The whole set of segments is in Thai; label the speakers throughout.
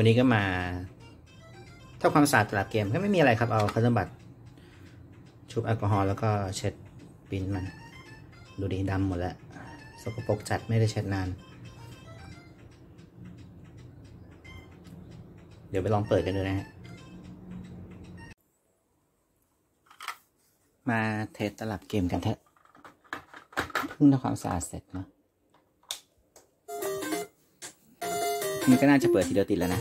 Speaker 1: วันนี้ก็มาทำความสะอาดตลับเกมก็ไม่มีอะไรครับเอา cotton bud ชุบแอลกอฮอล์แล้วก็เช็ด pin มัน ดูดีดำหมดแล้ว สกปรกจัดไม่ได้เช็ดนาน เดี๋ยวไปลองเปิดกันดูนะฮะ มา test ตลับเกมกันเถอะเพิ่งทำความสะอาดเสร็จเนาะ นก็น่าจะเปิดทีเดียวติดแล้วนะ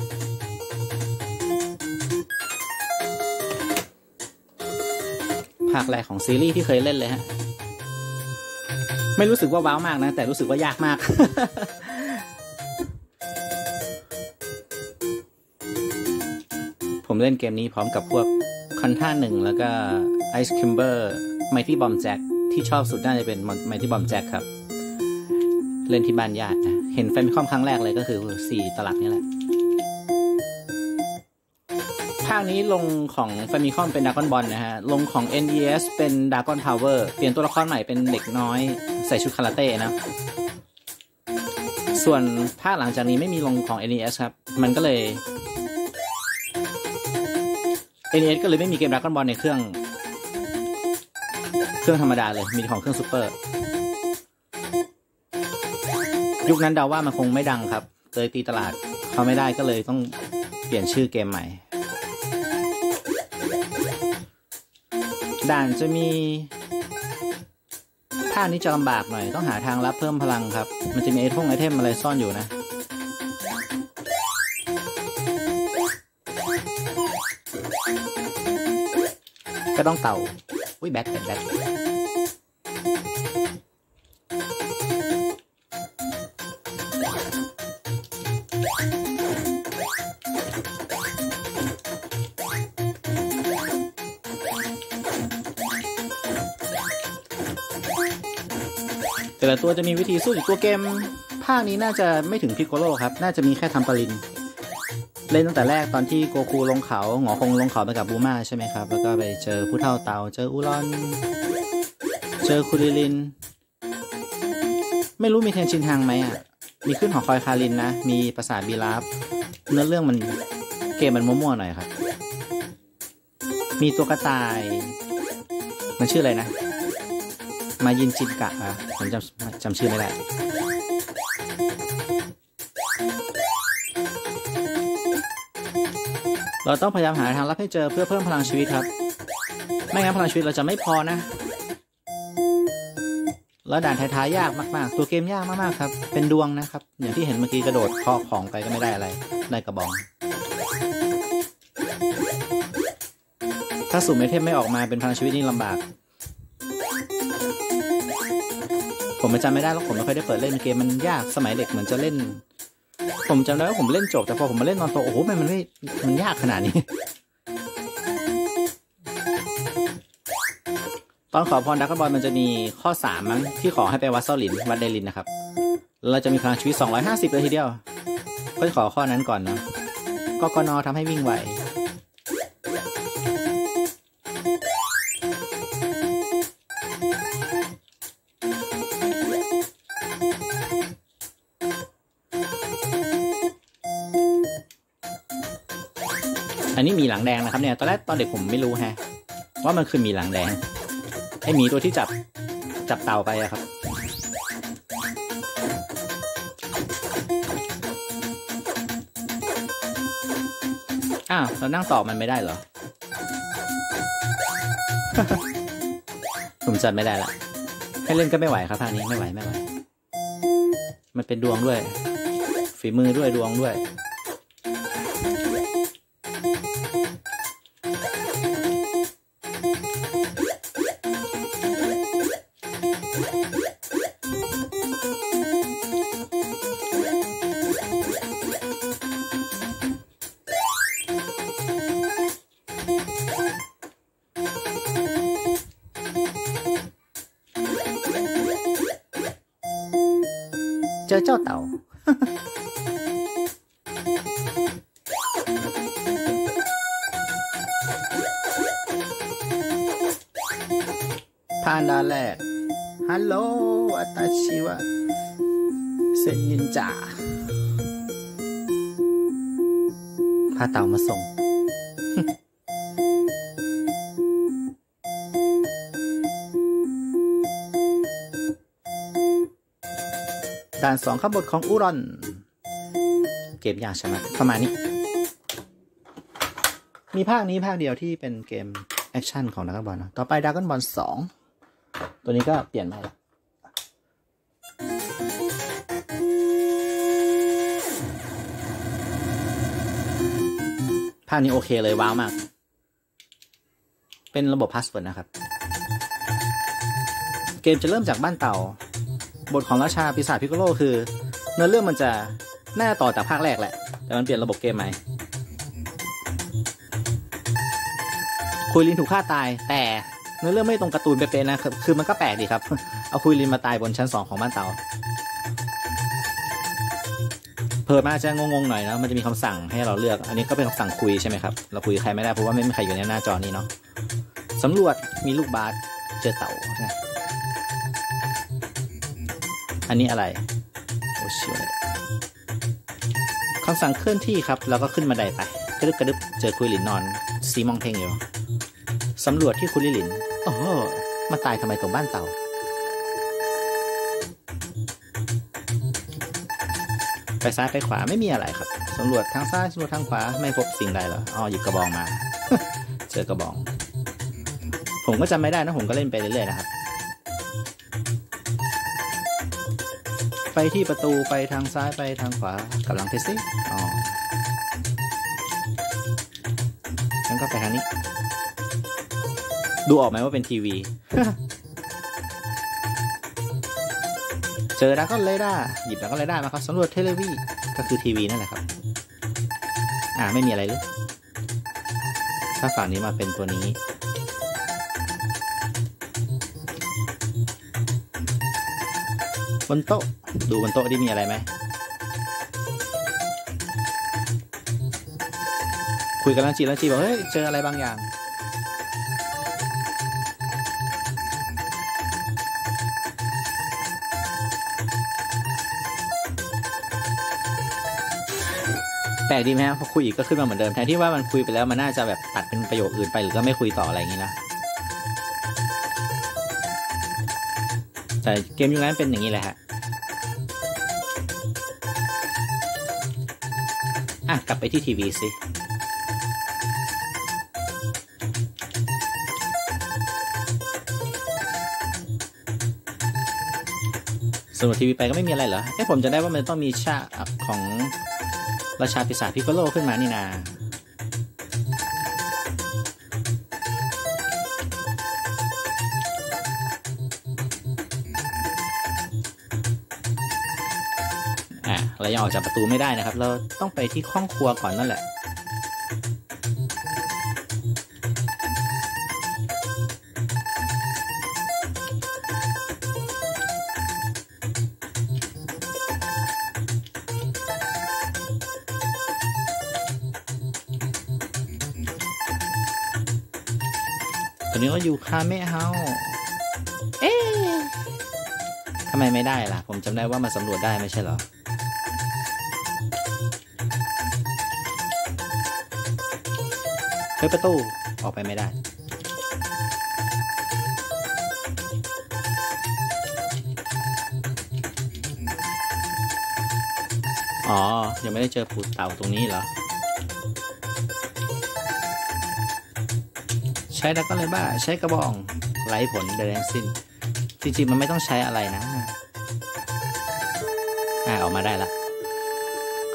Speaker 1: ภาคแรกของซีรีส์ที่เคยเล่นเลยฮะ ไม่รู้สึกว่าว้าวมากนะ แต่รู้สึกว่ายากมาก ผมเล่นเกมนี้พร้อมกับพวก Contra หนึ่งแล้วก็ Ice Climber Mighty Bomb Jack ที่ชอบสุดน่าจะเป็น Mighty Bomb Jack ครับ เล่นที่บ้านญาตินะ เห็น Famicom ครั้งแรกเลยก็คือสี่ตลับนี่แหละ ภาคนี้ลงของ Famicom เป็น Dragon Ball นะฮะ ลงของ NES เป็น Dragon Power เปลี่ยนตัวละครใหม่เป็นเด็กน้อย ใส่ชุดคาราเต้นะ ส่วนภาคหลังจากนี้ไม่มีลงของ NES ครับ มันก็เลย NES ก็เลยไม่มีเกม Dragon Ball ในเครื่อง เครื่องธรรมดาเลย มีของเครื่องซูเปอร์ ยุคนั้นเดาว่ามันคงไม่ดังครับเลยตีตลาดเขาไม่ได้ก็เลยต้องเปลี่ยนชื่อเกมใหม่ ด่านจะมีท่านี้จะลำบากหน่อย ต้องหาทางลับเพิ่มพลังครับ มันจะมีไอทงไอเทมอะไรซ่อนอยู่นะ ก็ต้องเต่า อุ้ยแบทแบทแบท ตัวจะมีวิธีสู้อีกตัวเกม ภาคนี้น่าจะไม่ถึงพิกโกโลครับ น่าจะมีแค่ทำปรินเล่นตั้งแต่แรกตอนที่โกคูลงเขาหงอคงลงเขาไปกับบูมาใช่ไหมครับ แล้วก็ไปเจอผู้เท่าเตาเจออุลอน เจอคูริลิน ไม่รู้มีเทนชินทางไหมอะ มีขึ้นหอคอยคารินนะ มีปราสาทบีราฟเนื้อเรื่องมันเกมมันมั่วๆหน่อยครับ มีตัวกระต่าย มันชื่ออะไรนะ มายินจินกะอะผมจำจำชื่อไม่ได้เราต้องพยายามหาทางลับให้เจอเพื่อเพิ่มพลังชีวิตครับ ไม่งั้นพลังชีวิตเราจะไม่พอนะ แล้วด่านท้ายๆยากมากๆ ตัวเกมยากมากๆครับ เป็นดวงนะครับ อย่างที่เห็นเมื่อกี้กระโดดเคาะของไปก็ไม่ได้อะไร ได้กระบอง ถ้าสุ่มไอเทมไม่ออกมาเป็นพลังชีวิตนี่ลำบาก ผมจำไม่ได้แล้วผมไม่ค่อยได้เปิดเล่นเกมมันยากสมัยเด็กเหมือนจะเล่น ผมจำได้ว่าผมเล่นจบแต่พอผมมาเล่นตอนโตโอ้โหมันมันไม่มันยากขนาดนี้ ตอนขอพรดักบอลมันจะมีข้อสามมั้งที่ขอให้ไปวัดเซาหลินวัดเดลินนะครับเราจะมีพลังชีวิต250เลยทีเดียวก็จะขอข้อนั้นก่อนนะกกนทำให้วิ่งไว หลังแดงนะครับเนี่ยตอนแรกตอนเด็กผมไม่รู้แฮะว่ามันคือมีหลังแดงไอหมีตัวที่จับจับเต่าไปอะครับ อ้าว เรานั่งต่อมันไม่ได้เหรอ ผมจำไม่ได้ละให้เล่นก็ไม่ไหวครับภาคนี้ไม่ไหวไม่ไหว มันเป็นดวงด้วย ฝีมือด้วยดวงด้วย เจอเจ้าเต่าผ่านดาแรก ฮัลโหลวัตาชิวะเซนยินจาพาเต่ามาส่ง ด่านสองขบทของอุรอน เกมยากใช่ไหมประมาณนี้ มีภาคนี้ภาคเดียวที่เป็นเกม action ของ Dragon Ball ต่อไป Dragon Ball สองตัวนี้ก็เปลี่ยนใหม่ละภาคนี้โอเคเลยว้าวมาก เป็นระบบ password นะครับ เกมจะเริ่มจากบ้านเต่า บทของราชาปีศาจพิกโลคือ เนื้อเรื่องมันจะน่าต่อจากภาคแรกแหละ แต่มันเปลี่ยนระบบเกมใหม่ คุยลินถูกฆ่าตายแต่เนื้อเรื่องไม่ตรงการ์ตูนเป๊ะๆนะ คือมันก็แปลกดีครับ เอาคุยลินมาตายบนชั้นสองของบ้านเต่าเพิ่มมาจะงงๆหน่อยนะมันจะมีคำสั่งให้เราเลือก อันนี้ก็เป็นคำสั่งคุยใช่ไหมครับ เราคุยใครไม่ได้เพราะว่าไม่มีใครอยู่ในหน้าจอนี้เนาะสำรวจมีลูกบาสเจอเต่านะ อันนี้อะไรโอ้ชิวเลยคำสั่งเคลื่อนที่ครับ แล้วก็ขึ้นมาไดไป กระดึบกระดึบเจอคุยหลินนอน ซีมองเพ่งอยู่สำรวจที่คุยหลิน โอ้โห มาตายทำไมตรงบ้านเต่า ไปซ้ายไปขวาไม่มีอะไรครับสำรวจทางซ้ายสำรวจทางขวาไม่พบสิ่งใดหรออ๋อหยิบกระบองมา เจอกระบอง ผมก็จำไม่ได้นะผมก็เล่นไปเรื่อยๆนะครับ ไปที่ประตูไปทางซ้ายไปทางขวากำลังเทสซิอ๋องั้นก็ไปทางนี้ ดูออกไหมว่าเป็นทีวี เจอ Dragon Radar หยิบ Dragon Radar มาครับสำรวจเทเลวีก็คือทีวีนั่นแหละครับ อ่าไม่มีอะไรเลยถ้าฝั่งนี้มาเป็นตัวนี้ บนโต๊ะ ดูบนโต๊ะที่มีอะไรไหม คุยกับลังจีลังจีบอกเฮ้ย เจออะไรบางอย่าง แปลกดีไหมครับพอคุยอีกก็ขึ้นมาเหมือนเดิมแทนที่ว่ามันคุยไปแล้วมันน่าจะแบบตัดเป็นประโยคอื่นไปหรือก็ไม่คุยต่ออะไรอย่างนี้นะ แต่เกมยุคนั้นเป็นอย่างนี้แหละฮะอะกลับไปที่ทีวีสิสำรวจทีวีไปก็ไม่มีอะไรเหรอเอ้ผมจะได้ว่ามันต้องมีชาของราชาปีศาจพิกโกโลขึ้นมานี่นา อ่ยังออกจากประตูไม่ได้นะครับ เราต้องไปที่ห้องครัวก่อนนั่นแหละ ตอนนี้ก็อยู่คาเมะเฮาเอ๊ะทำไมไม่ได้ล่ะ ผมจำได้ว่ามันสำรวจได้ไม่ใช่เหรอ เฮ้ยประตูออกไปไม่ได้อ๋อ ยังไม่ได้เจอผูเต่าตรงนี้เหรอ ใช้แล้วก็เลยบ้า ใช้กระบองไร้ผลใดทั้งสิ้น จริงๆ มันไม่ต้องใช้อะไรนะ อ่าออกมาได้ละ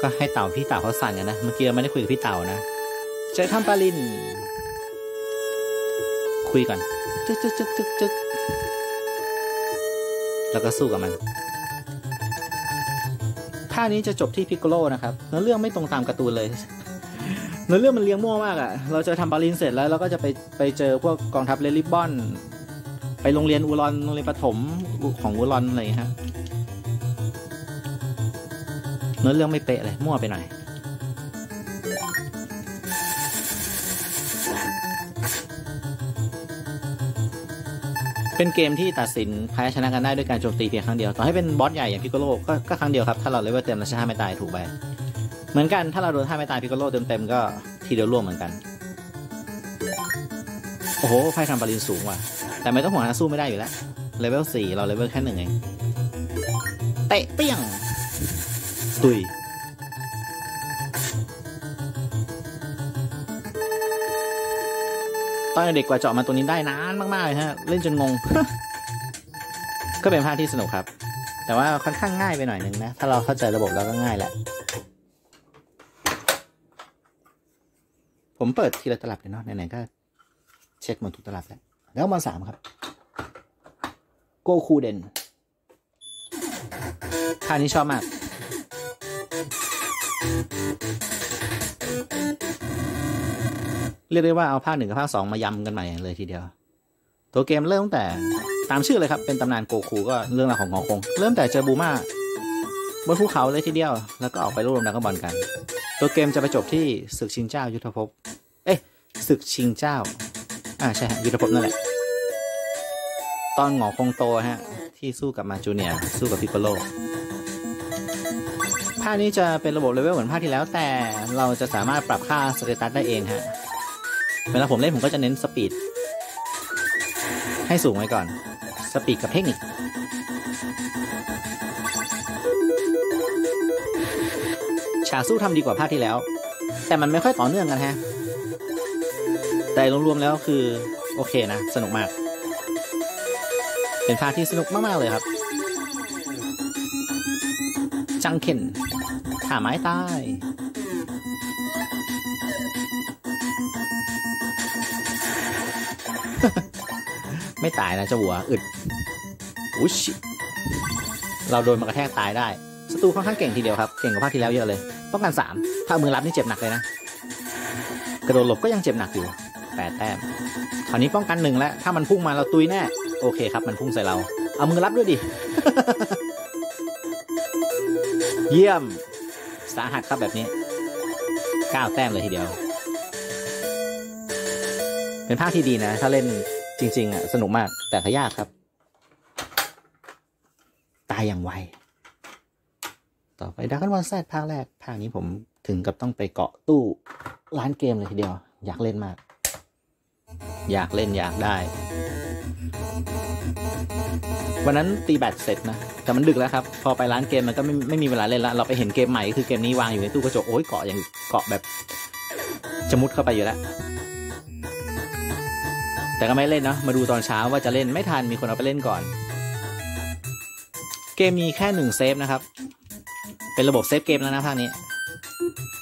Speaker 1: ก็ให้เต่าพี่เต่าเขาสั่นกันนะ เมื่อกี้เราไม่ได้คุยกับพี่เต่านะ เจอทำปลาลิน คุยก่อนจึ๊กจึ๊กจึ๊กจึ๊กจึ๊กแล้วก็สู้กับมัน ภาคนี้จะจบที่พิกโกโลนะครับเนื้อเรื่องไม่ตรงตามการ์ตูนเลยเนื้อเรื่องมันเลี้ยงมั่วมากอะ่ะ เราจะทำบาลินเสร็จแล้วเราก็จะไปไปเจอพวกกองทัพเรลิบบอน ไปโรงเรียนอูรอนโรงเรียนประถมของอูรอนอะไรฮะเนื้อเรื่องไม่เป๊ะเลยมั่วไปหน่อย เป็นเกมที่ตัดสินแพ้ชนะกันได้ด้วยการโจมตีเพียงครั้งเดียว ต่อให้เป็นบอสใหญ่อย่างพิกโกโลก็ก็ครั้งเดียวครับ ถ้าเราเลเวลเต็มแล้วชนะไม่ตายถูกไปเหมือนกันถ้าเราโดนท่าไม้ตายพิคโกโล่เต็มๆก็ทีเดียวร่วงเหมือนกัน โอ้โหไพ่ทำปรินสูงว่ะ แต่ไม่ต้องห่วงนะสู้ไม่ได้อยู่แล้วเลเวลสี่เราเลเวลแค่หนึ่งเองเตะเปี้ยง ตุย ตอนเด็กกว่าเจาะมาตัวนี้ได้นานมากๆเลยฮะ เล่นจนงง ก็เป็นภาคที่สนุกครับ แต่ว่าค่อนข้างง่ายไปหน่อยนึงนะ ถ้าเราเข้าใจระบบแล้วก็ง่ายแหละ ผมเปิดทีละตลับเลยเนาะไหนๆก็ เช็คหมดทุกตลับแล้ว แล้วมาสามครับ โกคูเดนภานี้ชอบมาก เรียกได้ว่าเอาภาคหนึ่งกับภาคสองมายำกันใหม่เลยทีเดียว ตัวเกมเริ่มตั้งแต่ตามชื่อเลยครับ เป็นตำนานโกคูก็เรื่องราวของหงอคง เริ่มแต่เจอบูมาบนภูเขาเลยทีเดียว แล้วก็ออกไปรวบรวม Dragon Ball กัน ตัวเกมจะไปจบที่ศึกชิงเจ้ายุทธภพ เอ๊ะศึกชิงเจ้า อ่าใช่ยุทธภพนั่นแหละ ตอนหงอคงโตฮะ ที่สู้กับมาจูเนียร์สู้กับพิคโกโล่ภาคนี้จะเป็นระบบเลเวลเหมือนภาคที่แล้ว แต่เราจะสามารถปรับค่า status ได้เองฮะ เวลาผมเล่นผมก็จะเน้นสปีด ให้สูงไว้ก่อน สปีดกับเทคนิคฉากสู้ทำดีกว่าภาคที่แล้ว แต่มันไม่ค่อยต่อเนื่องกันฮะ แต่รวมๆแล้วคือ โอเคนะ สนุกมาก เป็นภาคที่สนุกมาก ๆ เลยครับ จังเข็นขาไม้ตาย ไม่ตายนะเจ้าหัวอึดอุ้ยเราโดนมากระแทกตายได้ศัตรูค่อนข้างเก่งทีเดียวครับ เก่งกว่าภาคที่แล้วเยอะเลย ป้องกันสามถ้ามือรับนี่เจ็บหนักเลยนะ กระโดดหลบก็ยังเจ็บหนักอยู่แปดแต้ม คราวนี้ป้องกันหนึ่งแล้ว ถ้ามันพุ่งมาเราตุยแน่ โอเคครับ มันพุ่งใส่เรา เอามือรับด้วยดิ เยี่ยม สาหัสครับแบบนี้เก้าแต้มเลยทีเดียว เป็นภาคที่ดีนะ ถ้าเล่นจริง ๆอะสนุกมากแต่ก็ยากครับ ตายอย่างไว ต่อไปดักกันวันแซดภาคแรก ภาคนี้ผมถึงกับต้องไปเกาะตู้ร้านเกมเลยทีเดียว อยากเล่นมาก อยากเล่นอยากได้ วันนั้นตีแบตเสร็จนะ แต่มันดึกแล้วครับ พอไปร้านเกมมันก็ไม่ไม่มีเวลาเล่นละเราไปเห็นเกมใหม่คือเกมนี้วางอยู่ในตู้กระจกโอ้ยเกาะอย่างเกาะแบบจะมุดเข้าไปอยู่แล้ว แต่ก็ไม่เล่นเนาะมาดูตอนเช้าว่าจะเล่นไม่ทันมีคนเอาไปเล่นก่อน เกมมีแค่หนึ่ง save นะครับ เป็นระบบ save เกมแล้วนะภาคนี้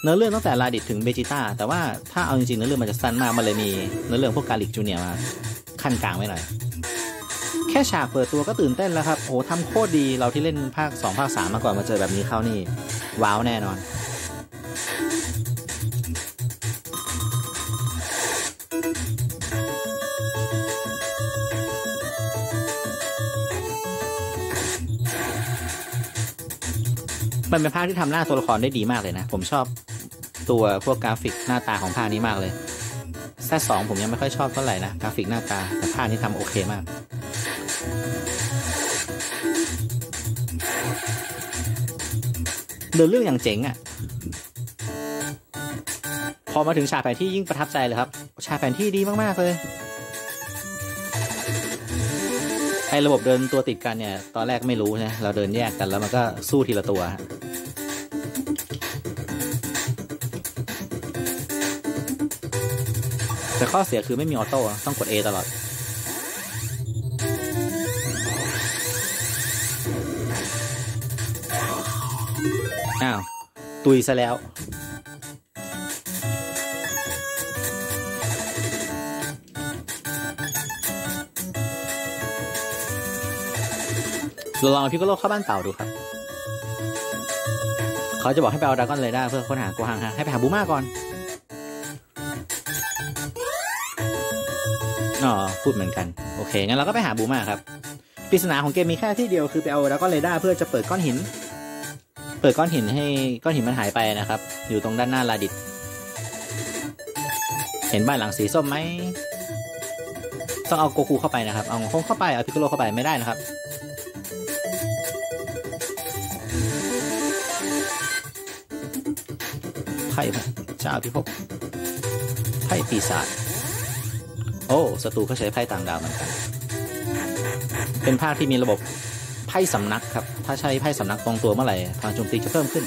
Speaker 1: เนื้อเรื่องตั้งแต่ราดิชถึงเบจิต้าแต่ว่าถ้าเอาจริงๆเนื้อเรื่องมันจะสั้นมากมันเลยมีเนื้อเรื่องพวกกาลิกจูเนียมาคั่นกลางไว้หน่อยแค่ฉากเปิดตัวก็ตื่นเต้นแล้วครับโอ้ทำโคตรดีเราที่เล่นภาค 2 ภาค 3 มาก่อนมาเจอแบบนี้เข้านี่ ว้าวแน่นอน มันเป็นภาคที่ทำหน้าตัวละครได้ดีมากเลยนะ ผมชอบตัวพวกกราฟิกหน้าตาของภาคนี้มากเลยแซดสองผมยังไม่ค่อยชอบเท่าไหร่นะกราฟิกหน้าตาแต่ภาคนี้ทำโอเคมากเดินเรื่องอย่างเจ๋งอะ่ะ พอมาถึงฉากแผนที่ยิ่งประทับใจเลยครับ ฉากแผนที่ดีมาก ๆ เลย ไอ้ระบบเดินตัวติดกันเนี่ยตอนแรกไม่รู้นะเราเดินแยกกันแล้วมันก็สู้ทีละตัวฮะแต่ข้อเสียคือไม่มีออโต้ต้องกด A ตลอด อ้าว ตุยซะแล้ว ลองพิกโกโลเข้าบ้านเต่าดูครับ เขาจะบอกให้ไปเอาดาก้อนเลยได้เพื่อค้นหาโกหังฮะให้ไปหาบูมาก่อนอ๋อพูดเหมือนกัน โอเค งั้นเราก็ไปหาบูมาครับปริศนาของเกมมีแค่ที่เดียวคือไปเอาดาก้อนเรดาเพื่อจะเปิดก้อนหิน เปิดก้อนหินให้ก้อนหินมันหายไปนะครับ อยู่ตรงด้านหน้าลาดิดเห็นบ้านหลังสีส้มไหมต้องเอาโกคูเข้าไปนะครับ เอาคงเข้าไป เอาพิกโกโลเข้าไปไม่ได้นะครับ ไพ่เจ้าพิภพไพ่ปีศาจโอ้ศัตรูก็ใช้ไพ่ต่างดาวเหมือนกัน เป็นภาคที่มีระบบไพ่สำนักครับ ถ้าใช้ไพ่สำนักตรงตัวเมื่อไหร่พลังโจมตีจะเพิ่มขึ้น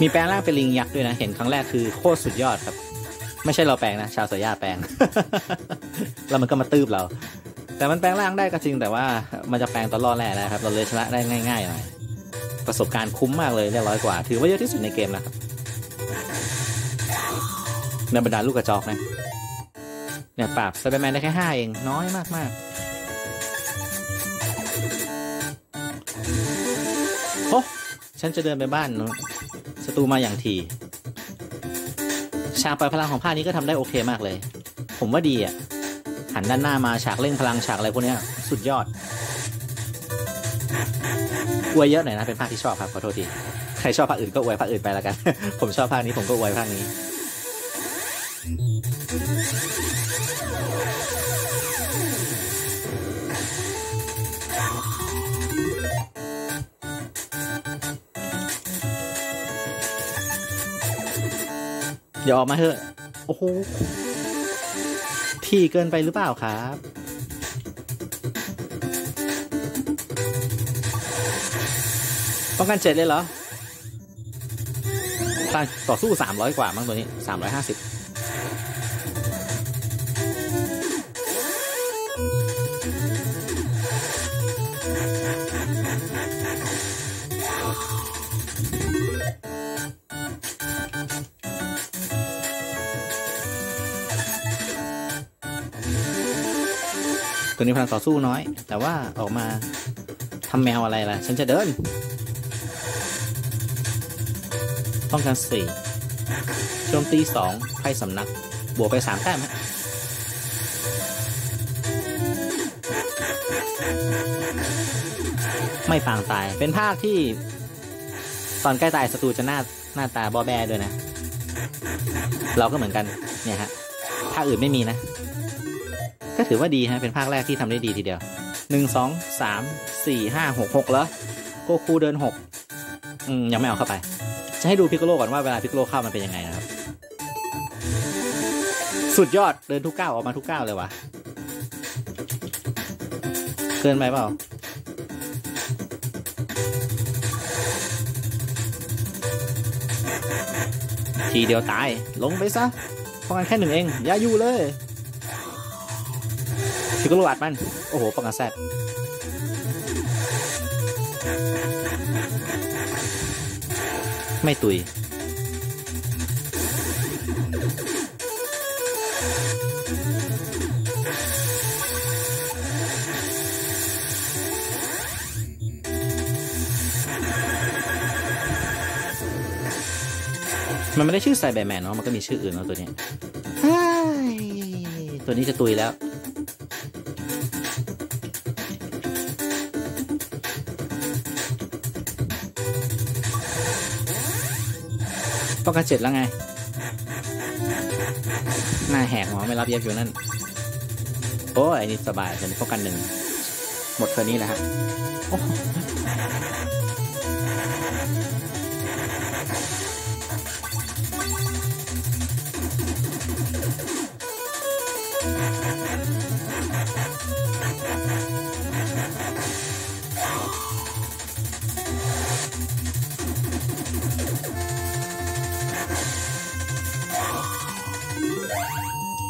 Speaker 1: มีแปลงร่างเป็นลิงยักษ์ด้วยนะ เห็นครั้งแรกคือโคตรสุดยอดครับ ไม่ใช่เราแปลงนะ ชาวสายาแปลง แล้วมันก็มาตืบเรา แต่มันแปลงร่างได้ก็จริงแต่ว่ามันจะแปลงตอนรอดแรกนะครับ เราเลยชนะได้ง่ายๆหน่อย ประสบการณ์คุ้มมากเลยเรียบร้อยกว่า ถือว่าเยอะที่สุดในเกมแล้วครับในบรรดาลูกกระจอกนะ เนี่ยปราบสไปแมนได้แค่ห้าเอง น้อยมากๆโอ้ฉันจะเดินไปบ้านนู้น ศัตรูมาอย่างทีฉากปล่อยพลังของภาคนี้ก็ทำได้โอเคมากเลย ผมว่าดีอะ หันด้านหน้ามาฉากเร่งพลังฉากอะไรพวกนี้สุดยอดอวยเยอะหน่อยนะเป็นภาคที่ชอบครับขอโทษที ใครชอบภาคอื่นก็อวยภาคอื่นไปแล้วกัน ผมชอบภาคนี้ผมก็อวยภาคนี้ เดี๋ยวออกมาเถอะ โอ้โห ที่เกินไปหรือเปล่าครับ ต้องการเจ็ดเลยเหรอต่ต่อสู้สามร้อยกว่ามั้งตัวนี้สามร้อยห้าสิบ ตัวนี้พลังต่อสู้น้อย แต่ว่าออกมาทำแมวอะไรล่ะ ฉันจะเดินป้องกันสี่โจมตีสองไพ่สำนัก บวกไปสามแต้มไม่ปางตาย เป็นภาคที่ ตอนใกล้ตายศัตรูจะหน้าหน้าตาบอแบด้วยนะ เราก็เหมือนกัน เนี่ยฮะภาคอื่นไม่มีนะ ถือว่าดีฮะเป็นภาคแรกที่ทำได้ดีทีเดียวหนึ่งสองสามสี่ห้าหกหกเหรอโกคูเดินหกอืมยังไม่เอาเข้าไป จะให้ดูพิกโลก่อนว่าเวลาพิกโลเข้ามันเป็นยังไงนะครับ สุดยอดเดินทุกก้าวออกมาทุกก้าวเลยวะเกินไปเปล่าทีเดียวตายลงไปซะป้องกันแค่หนึ่งเอง อย่าอยู่เลย พิกโกโลอัดมัน โอ้โหป้องกันแซดไม่ตุย มันไม่ได้ชื่อไซแบร์แมนเนาะ มันก็มีชื่ออื่นเนาะตัวนี้ ตัวนี้จะตุยแล้ว ป้องกระเจ็ดแล้วไง หน้าแหกหมอไม่รับเย็บอยู่นั่น โอ้ยอันนี้สบายเป็นป้องกันหนึ่ง หมดเท่านี้แหละฮะ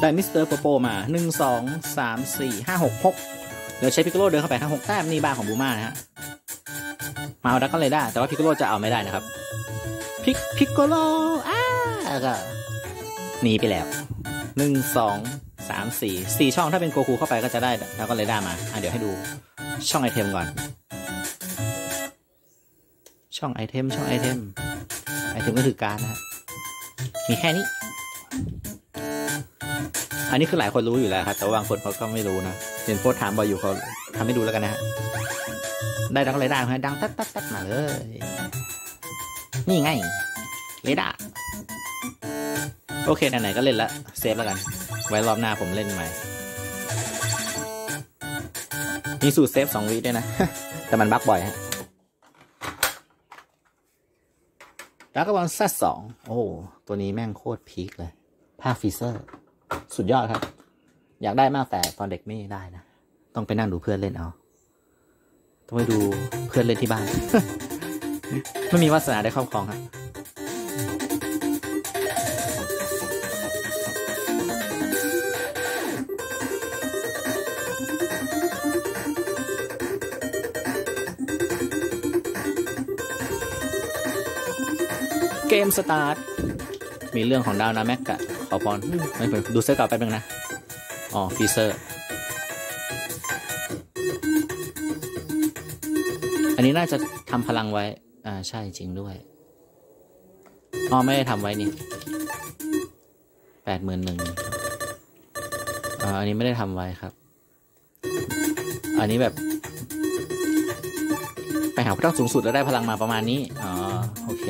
Speaker 1: ได้มิสเตอร์โปโปมาหนึ่งสองสามสี่ห้าหกหกเดี๋ยวใช้พิกโกโลเดินเข้าไปทั้งหกแต้มนี่บ้านของบูมานะฮะ มาเอาดักก็เลยได้ แต่ว่าพิกโกโลจะเอาไม่ได้นะครับ พิกพิกโกโลอ้าก็หนีไปแล้วหนึ่งสองสามสี่สี่ช่องถ้าเป็นโกคูเข้าไปก็จะได้แล้วก็เลยได้มาอะเดี๋ยวให้ดูช่อง item ก่อน ช่อง item ช่อง item item ก็คือการ์ดนะฮะมีแค่นี้ อันนี้คือหลายคนรู้อยู่แล้วครับแต่ว่าบางคนเขาก็ไม่รู้นะเห็นโพสถามบอยอยู่เขาทำให้ดูแล้วกันนะฮะได้ดังเลยได้ฮะดังตัดตัดตัดมาเลย นี่ไงเรดาร์โอเคไหนๆก็เล่นละ save แล้วกัน ไว้รอบหน้าผมเล่นใหม่มีสูตร save สองวิด้วยนะ แต่มันบักบ่อยฮะดักกบอลแซสองโอ้ ตัวนี้แม่งโคตรพีคเลย ภาคฟีเซอร์ สุดยอดครับ อยากได้มากแต่ตอนเด็กไม่ได้นะ ต้องไปนั่งดูเพื่อนเล่นเอา ต้องไปดูเพื่อนเล่นที่บ้าน ไม่มีวาสนาได้ครอบครองครับgame start มีเรื่องของดาวนาแม็กกะ ขอพรไม่เป็นดู save ก่อนแป๊บนึงนะ อ๋อฟีเซอร์ อันนี้น่าจะทำพลังไว้ อ่า ใช่จริงด้วย อ๋อ ไม่ได้ทำไว้นี่แปดหมื่นหนึ่งอ่า อันนี้ไม่ได้ทำไว้ครับ อันนี้แบบไปหาพลังสูงสุดแล้วได้พลังมาประมาณนี้ อ๋อ โอเค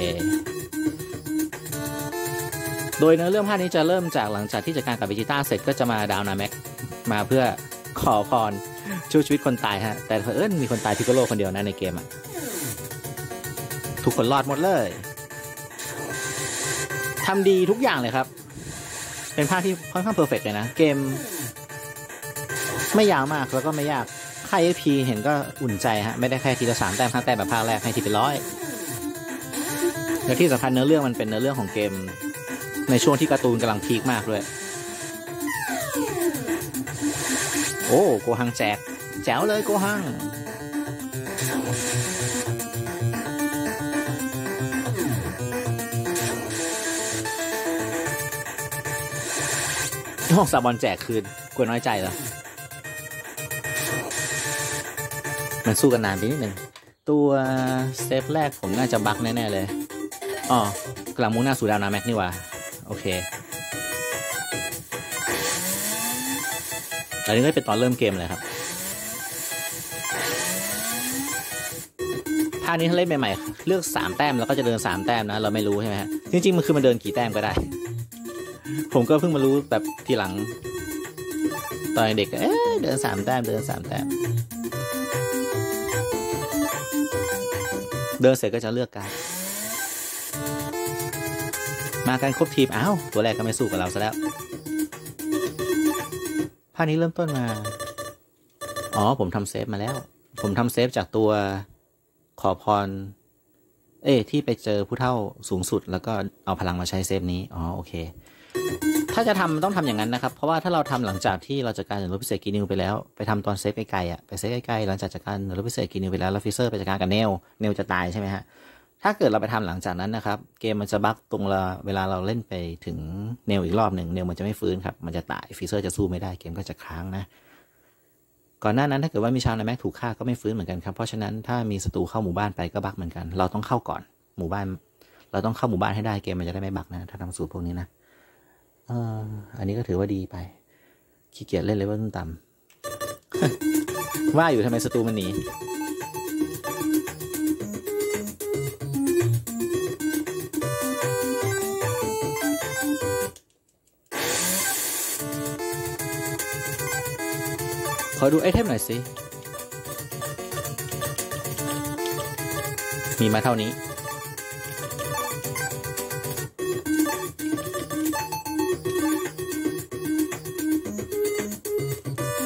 Speaker 1: โดยเนื้อเรื่องภาคนี้จะเริ่มจากหลังจากที่จัดการกับเวจิต้าเสร็จก็จะมาดาวนาแม็กมาเพื่อขอพรช่วยชีวิตคนตายฮะ แต่เผอิญมีคนตายพิกโกโลคนเดียวนะในเกมอะทุกคนรอดหมดเลยทำดีทุกอย่างเลยครับ เป็นภาคที่ค่อนข้าง perfect เลยนะ เกม ไม่ยาวมากแล้วก็ไม่ยากค่ายพีเห็นก็อุ่นใจฮะ ไม่ได้แค่ทีละสามแต้มห้าแต้มแบบภาคแรกให้ทีเป็นร้อยและที่สำคัญเนื้อเรื่องมันเป็นเนื้อเรื่องของเกม ในช่วงที่การ์ตูนกำลังพีคมากด้วยโอ้โกฮังแจกแจ๋วเลยโกฮังห้องซาบอนแจกคืนกลัวน้อยใจเหรอ มันสู้กันนานไปนิดนึง ตัวเซฟแรกผมน่าจะบักแน่ ๆ เลย อ๋อกำลังมุ่งหน้าสู่ดาวนาแม็กนี่ว่า โอเค ตอนนี้ก็เป็นตอนเริ่มเกมเลยครับภานี้ถ้าเล่นใหม่ๆ เลือกสามแต้มแล้วก็จะเดินสามแต้มนะ เราไม่รู้ใช่ไหมฮะ จริงๆ มันคือมันเดินกี่แต้มก็ได้ ผมก็เพิ่งมารู้แบบทีหลัง ตอนเด็กเอ๊เดินสามแต้ม เดินสามแต้ม เดินเสร็จก็จะเลือกการ มากันครบทีมอ้าวตัวแรกก็ไม่สู้กับเราซะแล้วภาคนี้เริ่มต้นมา อ๋อ ผมทำเซฟมาแล้ว ผมทำเซฟจากตัวขอพร เอ้ที่ไปเจอผู้เฒ่าสูงสุด แล้วก็เอาพลังมาใช้ save นี้ อ๋อ โอเค ถ้าจะทำต้องทำอย่างนั้นนะครับ เพราะว่าถ้าเราทำหลังจากที่เราจัดการหน่วยรบพิเศษกีนิวไปแล้ว ไปทำตอน save ไกลๆอะ ไป save ไกลๆหลังจากจัดการหน่วยรบพิเศษกีนิวไปแล้วแล้วฟิเซอร์ไปจัดการกับเนล เนลจะตายใช่ไหมฮะ ถ้าเกิดเราไปทำหลังจากนั้นนะครับ เกมมันจะ bug ตรงเวลาเราเล่นไปถึงเนลอีกรอบหนึ่งเนลมันจะไม่ฟื้นครับ มันจะตายฟิเซอร์จะสู้ไม่ได้เกมก็จะค้างนะ ก่อนหน้านั้นถ้าเกิดว่ามีชาวนาแม็กถูกฆ่าก็ไม่ฟื้นเหมือนกันครับ เพราะฉะนั้นถ้ามีศัตรูเข้าหมู่บ้านไปก็ bug เหมือนกัน เราต้องเข้าก่อนหมู่บ้าน เราต้องเข้าหมู่บ้านให้ได้เกมมันจะได้ไม่บั๊กนะ ถ้าทำสูตรพวกนี้นะเอออันนี้ก็ถือว่าดีไป ขี้เกียจเล่นเลเวลต่ำว่าอยู่ทำไมศัตรูมันหนี ขอดูไอเทมหน่อยสิ มีมาเท่านี้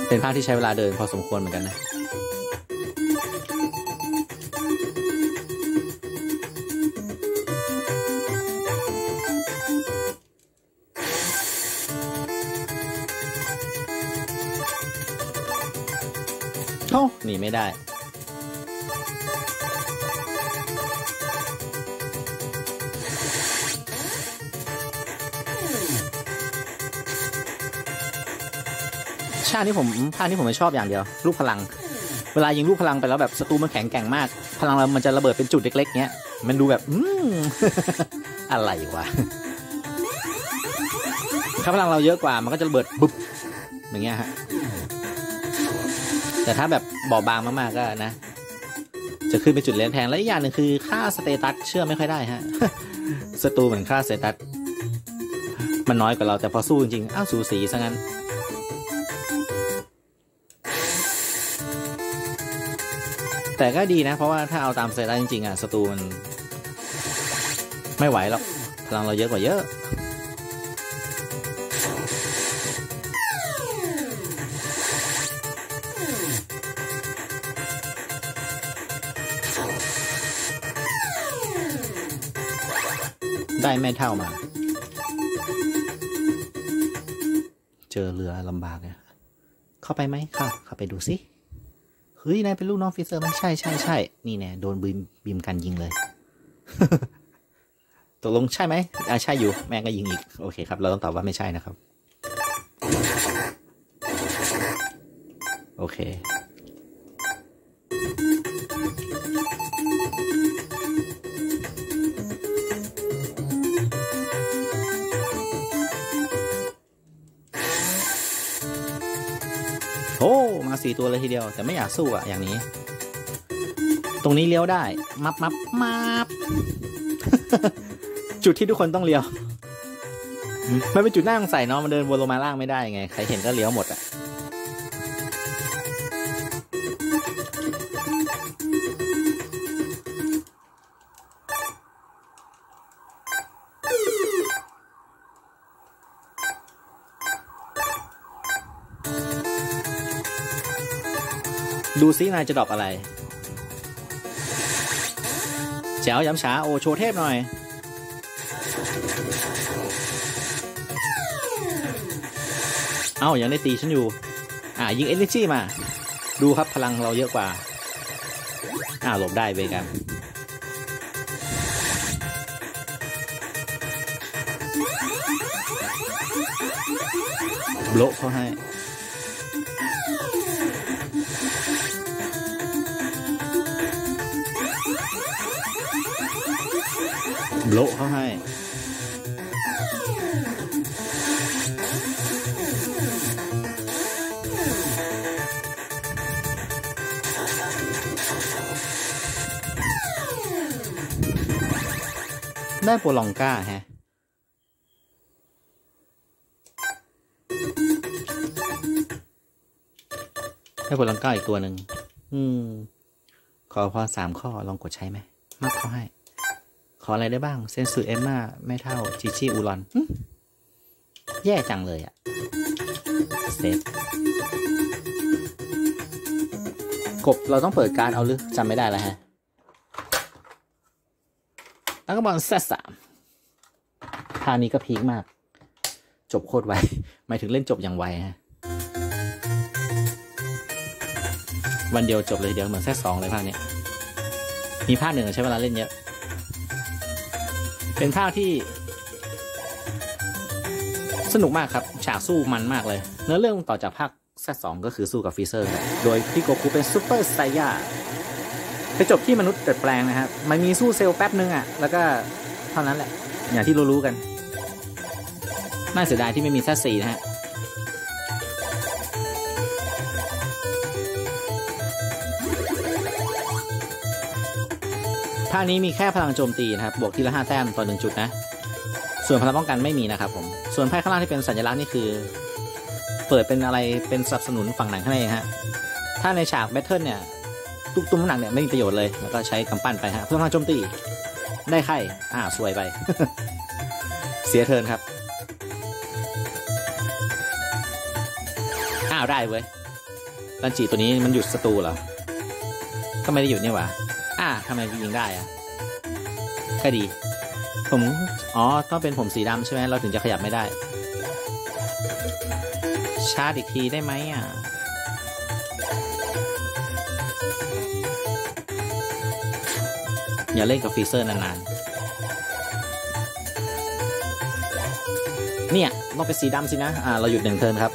Speaker 1: เป็นภาคที่ใช้เวลาเดินพอสมควรเหมือนกันนะ หนีไม่ได้ ชาตินี้ผมภาคนี้ผมไม่ชอบอย่างเดียว ลูกพลัง เวลายิงลูกพลังไปแล้วแบบศัตรูมันแข็งแกร่งมาก พลังเรามันจะระเบิดเป็นจุดเล็กๆเงี้ย มันดูแบบ อืม อะไรวะ ถ้าพลังเราเยอะกว่ามันก็จะระเบิดปุ๊บอย่างเงี้ยฮะ แต่ถ้าแบบบอบบางมากๆก็นะ จะขึ้นไปจุดเลี้ยงแทงแล้วอีกอย่างหนึ่งคือค่า status เชื่อไม่ค่อยได้ฮะศัตรูเหมือนค่า status มันน้อยกว่าเราแต่พอสู้จริงๆอ้าวสูสีซะงั้นแต่ก็ดีนะ เพราะว่าถ้าเอาตาม status แล้วจริงๆอะศัตรูมัน ไม่ไหวหรอกพลังเราเยอะกว่าเยอะ แม่เท่ามา เจอเรือลำบากเนี่ยเข้าไปไหมค่ะเข้าไปดูสิเฮ้ยนายเป็นลูกน้องฟิเซอร์ไหมใช่ใช่ใช่นี่แน่โดนบีมบีมกันยิงเลยตกลงใช่ไหมอ่าใช่อยู่แม่ก็ยิงอีก โอเคครับ เราต้องตอบว่าไม่ใช่นะครับ โอเค มาสี่ตัวเลยทีเดียว แต่ไม่อยากสู้อะอย่างนี้ ตรงนี้เลี้ยวได้ มับมับมับจุดที่ทุกคนต้องเลี้ยว มันเป็นจุดน่าสงสัยเนาะมันเดินวนลงมาล่างไม่ได้ไง ใครเห็นก็เลี้ยวหมดอะ ดูซินายจะดรอปอะไรแจ๋วย้ำช้าโอโชว์เทพหน่อยเอ้ายังได้ตีฉันอยู่ อ่ายิงเอเนจีมา ดูครับพลังเราเยอะกว่า อ่าหลบได้เวกัน โบะเขาให้ โบะเขาให้ ได้โปรลองก้าแฮะได้โปรลองก้าอีกตัวหนึ่ง อืม ขอพรสามข้อลองกดใช้ไหมมักเขาให้ ขออะไรได้บ้าง เซนซูเอมมาไม่เท่าจิชิอูรอนแย่จังเลยอะเซฟกบเราต้องเปิดการเอาหรือจำไม่ได้แล้วฮะ แล้วก็บอลแซสามท่านี้ก็พีคมาก จบโคตรไวหมายถึงเล่นจบอย่างไวฮะ วันเดียวจบเลยเดียวเหมือน Z สองเลยภาคเนี้ยมีภาคหนึ่งใช้เวลาเล่นเยอะ เป็นภาคที่ สนุกมากครับ ฉากสู้มันมากเลย เนื้อเรื่องต่อจากภาค Z สองก็คือสู้กับฟีเซอร์ โดยพี่โกคูเป็นซูเปอร์ไซย่าไปจบที่มนุษย์เปลี่ยนแปลงนะครับ มันมีสู้เซลล์แป๊บนึงอะ่ะ แล้วก็เท่านั้นแหละ อย่างที่รู้ๆกัน น่าเสียดายที่ไม่มี Z สี่นะฮะ ภาคนี้มีแค่พลังโจมตีนะครับ บวกทีละห้าแต้มต่อหนึ่งจุดนะ ส่วนพลังป้องกันไม่มีนะครับผม ส่วนไพ่ข้างล่างที่เป็นสัญลักษณ์นี่คือ เปิดเป็นอะไร เป็นสนับสนุนฝั่งหนังข้างในฮะ ถ้าในฉาก battle เนี่ย ตุกตุ้มหนักเนี่ยไม่มีประโยชน์เลย แล้วก็ใช้กำปั้นไปฮะ เพื่อพลังโจมตี ได้ไข่ อ่าสวยไป เสียเทินครับ อ้าวได้เว้ยตันจีตัวนี้มันหยุดศัตรูเหรอ ก็ไม่ได้หยุดนี่หว่า อ่าทำไมยิงได้อะก็ดี ผมอ๋อต้องเป็นผมสีดำใช่ไหมเราถึงจะขยับไม่ได้ ชาร์จอีกทีได้ไหมอะอย่าเล่นกับฟรีเซอร์นานๆ เนี่ย ต้องเป็นสีดำสินะ อ่า เราหยุดหนึ่ง turn ครับ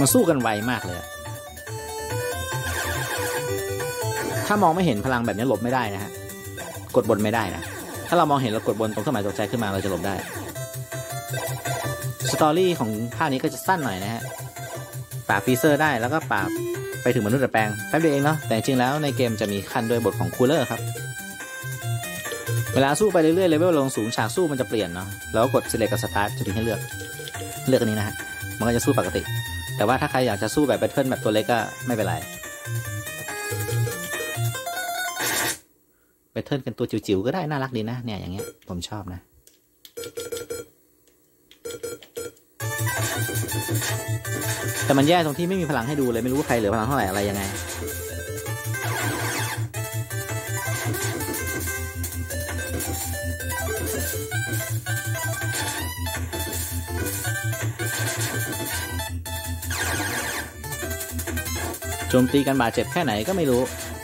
Speaker 1: มันสู้กันไวมากเลย ถ้ามองไม่เห็นพลังแบบนี้หลบไม่ได้นะฮะ กดบนไม่ได้นะ ถ้าเรามองเห็นเรากดบนตรงเครื่องหมายตกใจขึ้นมาเราจะหลบได้ story ของภาคนี้ก็จะสั้นหน่อยนะฮะ ปราบฟีเซอร์ได้แล้วก็ปราบไปถึงมนุษย์ดัดแปลงแป๊บเดียวเองเนาะ แต่จริงๆแล้วในเกมจะมีคั่นด้วยบทของคูลเลอร์ครับ เวลาสู้ไปเรื่อยๆเลเวลลงสูงฉากสู้มันจะเปลี่ยนเนาะ แล้วกด select กับ start จะถึงให้เลือก เลือกอันนี้นะฮะ มันก็จะสู้ปกติ แต่ว่าถ้าใครอยากจะสู้แบบ battle แบบตัวเล็กก็ไม่เป็นไร battle กันตัวจิ๋วๆก็ได้น่ารักดีนะเนี่ยอย่างเงี้ยผมชอบนะ แต่มันแย่ตรงที่ไม่มีพลังให้ดูเลยไม่รู้ว่าใครเหลือพลังเท่าไหร่อะไรยังไง จมตีกันบาดเจ็บแค่ไหนก็ไม่รู้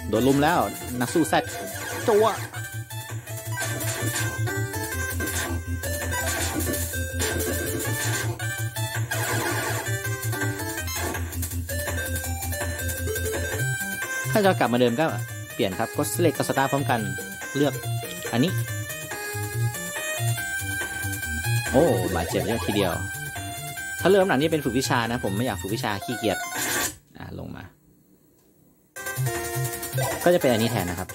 Speaker 1: โดนลุมแล้วนักสู้แซดจัวถ้าจะกลับมาเดิมก็เปลี่ยนครับก็เล็กกับสตาร์พร้อมกันเลือกอันนี้ โอ้บาดเจ็บเยอะทีเดียว ถ้าเริ่มหนังนี้เป็นฝึกวิชานะ ผมไม่อยากฝึกวิชาขี้เกียจ ก็จะเป็นอันนี้แทนนะครับ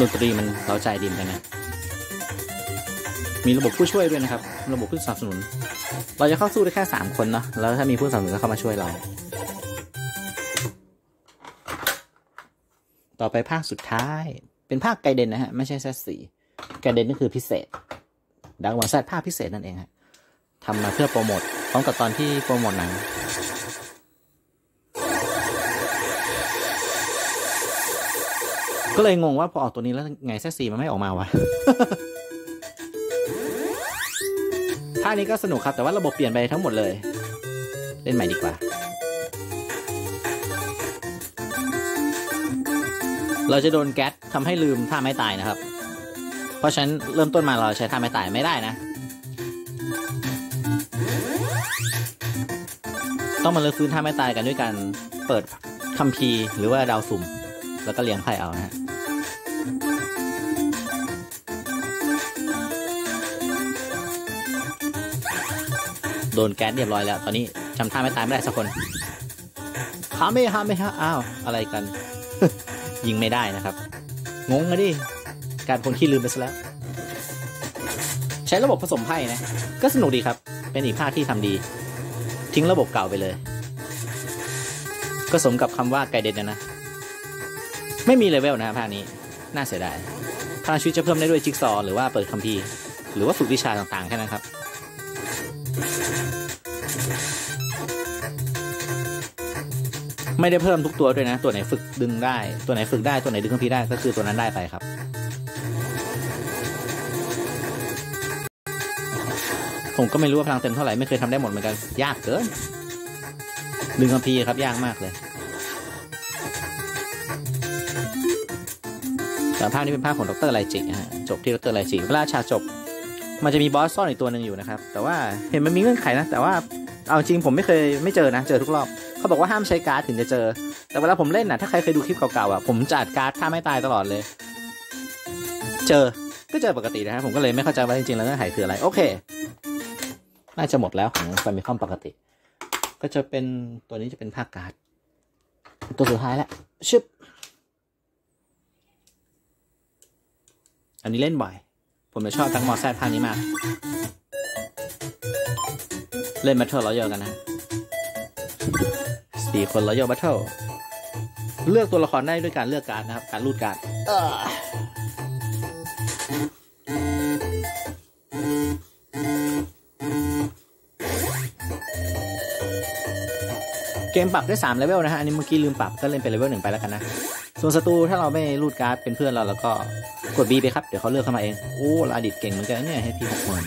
Speaker 1: ดนตรีมันเราใจดีเหมือนกันนะ มีระบบผู้ช่วยด้วยนะครับ ระบบผู้สนับสนุน เราจะเข้าสู้ได้แค่สามคนเนาะแล้วถ้ามีผู้สนับสนุนก็เข้ามาช่วยเรา ต่อไปภาคสุดท้าย เป็นภาคไกเดนนะฮะ ไม่ใช่แซสสี่ไกเดนนี่คือพิเศษดักวันแซดภาคพิเศษนั่นเองฮะทำมาเพื่อโปรโมทพร้อมกับตอนที่โปรโมทหนังก็เลยงงว่าพอออกตัวนี้แล้วไงแซสซีมันไม่ออกมาวะ ท่านี้ก็สนุกครับ แต่ว่าระบบเปลี่ยนไปทั้งหมดเลย เล่นใหม่ดีกว่า เราจะโดนแก๊สทำให้ลืมท่าไม้ตายนะครับ เพราะฉะนั้นเริ่มต้นมาเราใช้ท่าไม้ตายไม่ได้นะ ต้องมาเลิกฟื้นท่าไม้ตายกันด้วยการเปิดคัมภีร์หรือว่าดาวสุ่ม แล้วก็เลี้ยงไพ่เอานะฮะ โดนแก๊สเรียบร้อยแล้ว ตอนนี้จำท่าไม่ตายไม่ได้สักคนฮาไม่ฮาไม่ฮะอ้าว อะไรกัน ยิงไม่ได้นะครับ งงอะดิการคนขี้ลืมไปซะแล้ว ใช้ระบบผสมไพ่นะ ก็สนุกดีครับ เป็นอีกภาคที่ทำดี ทิ้งระบบเก่าไปเลย ก็สมกับคำว่าไกเดนนะนะ ไม่มีเลเวลนะภาคนี้ น่าเสียดายพลังชีวิตจะเพิ่มได้ด้วยจิ๊กซอหรือว่าเปิดคัมภีร์หรือว่าฝึกวิชาต่างๆแค่นั้นครับ ไม่ได้เพิ่มทุกตัวด้วยนะ ตัวไหนฝึกดึงได้ ตัวไหนฝึกได้ ตัวไหนดึงคัมภีร์ได้ก็คือตัวนั้นได้ไปครับ ผมก็ไม่รู้ว่าพลังเต็มเท่าไหร่ไม่เคยทำได้หมดเหมือนกัน ยากเกิน ดึงคัมภีร์ครับยากมากเลย แต่ภาคนี้เป็นภาคของดรไลจิฮะจบที่ดรไลจิเวลาฉากจบ มันจะมีบอสซ่อนอีกตัวหนึ่งอยู่นะครับ แต่ว่าเห็นมันมีเงื่อนไขนะ แต่ว่าเอาจริงผมไม่เคยไม่เจอนะ เจอทุกรอบ เขาบอกว่าห้ามใช้การ์ดถึงจะเจอ แต่เวลาผมเล่นนะถ้าใครเคยดูคลิปเก่าๆอะ ผมจัดการ์ดถ้าไม่ตายตลอดเลย เจอ ก็เจอปกตินะฮะผมก็เลยไม่เข้าใจว่าจริงๆแล้วเงื่อนไขคืออะไร โอเค น่าจะหมดแล้วของฟามิคอมปกติ ก็จะเป็นตัวนี้จะเป็นภาคการ์ด ตัวสุดท้ายแล้วชึบอันนี้เล่นบ่อย ผมจะชอบทั้งมอแซดภาคนี้มาก เล่น Battle Royale กันนะสี่คน Royale Battle เลือกตัวละครได้ด้วยการเลือกการ์ดนะครับ การรูดการ์ดเอ่อเกมปรับได้3เลเวลนะฮะ อันนี้เมื่อกี้ลืมปรับก็เล่นเป็นเลเวลหนึ่งไปแล้วกันนะ ส่วนศัตรูถ้าเราไม่รูดการ์ดเป็นเพื่อนเราแล้วก็ กด B ไปครับ เดี๋ยวเขาเลือกเข้ามาเอง โอ้ลาดิดเก่งเหมือนกันเนี่ยให้พี่หกคน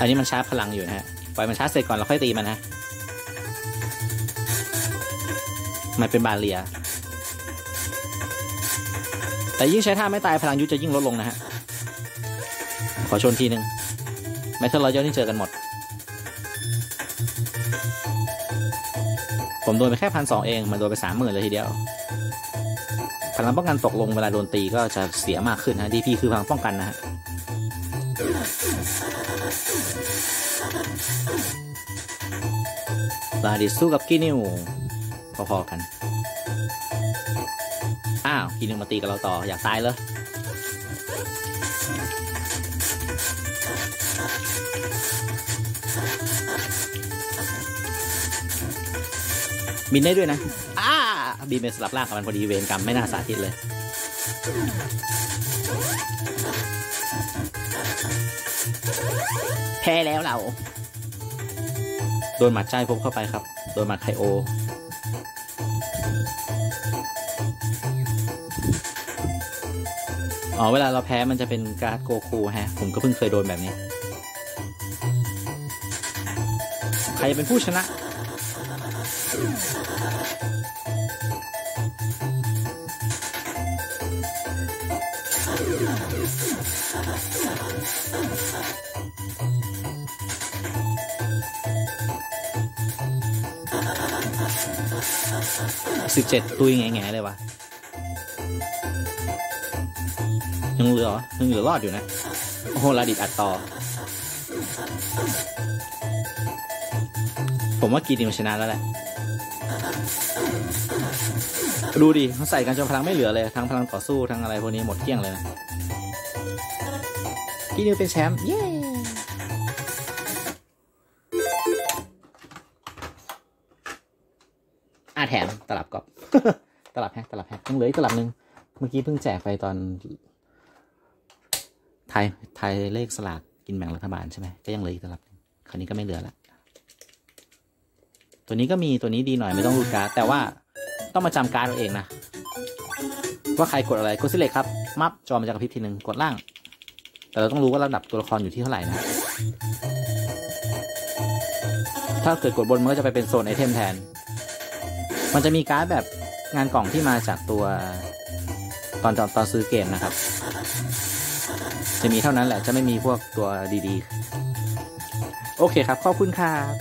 Speaker 1: อันนี้มันชาร์จพลังอยู่นะฮะ ปล่อยมันชาร์จเสร็จก่อนเราค่อยตีมันนะ มันเป็นบาเรีย แต่ยิ่งใช้ท่าไม่ตายพลังยุทธจะยิ่งลดลงนะฮะ ขอชนทีหนึ่งแมทเทอร์รอยนี่เจอกันหมด ผมโดนไปแค่พันสองเองมันโดนไปสามหมื่นเลยทีเดียวพลังป้องกันตกลงเวลาโดนตีก็จะเสียมากขึ้นฮะ DP คือพลังป้องกันนะฮะลาดิสสู้กับกินิวพอๆกัน อ้าวกินิวมาตีกับเราต่ออยากตายเลย บินได้ด้วยนะอ้าบินเป็นสลับล่างกับมันพอดีเวรกรรมไม่น่าสาธิตเลย แพ้แล้วเรา โดนหมัดใจพบเข้าไปครับ โดนหมัดไคโอ อ๋อ เวลาเราแพ้มันจะเป็นการ์ดโกคูฮะ ผมก็เพิ่งเคยโดนแบบนี้ ใครจะเป็นผู้ชนะ สิบเจ็ดตุยแง่ๆเลยวะยังเหลือยังเหลือรอดอยู่นะ โอ้โหลาดิดอัดต่อ ผมว่ากีดีมันชนะแล้วแหละ ดูดิเขาใส่กันจนพลังไม่เหลือเลย ทั้งพลังต่อสู้ทั้งอะไรพวกนี้หมดเกลี้ยงเลยนะกีนิวเป็นแชมป์เย้ มตลับกอบตลับแฮกตลับแฮกยังเหลืออีกตลับหนึ่งเมื่อกี้เพิ่งแจกไปตอนไทยไทยเลขสลากกินแบ่งรัฐบาลใช่ไหมก็ยังเหลืออีกตลับหนึ่งคราวนี้ก็ไม่เหลือละตัวนี้ก็มีตัวนี้ดีหน่อยไม่ต้องรูดการ์ดแต่ว่าต้องมาจำการ์ดเอาเองนะ ว่าใครกดอะไรกดสิเลกครับ มับจอมันจะกระพริบทีหนึ่งกดล่าง แต่เราต้องรู้ว่าระดับตัวละครอยู่ที่เท่าไหร่นะ ถ้าเกิดกดบนมันก็จะไปเป็นโซนไอเทมแทน มันจะมีการ์ดแบบงานกล่องที่มาจากตัวตอนตอนตอนซื้อเกมนะครับ จะมีเท่านั้นแหละจะไม่มีพวกตัวดีๆ โอเคครับ ขอบคุณครับ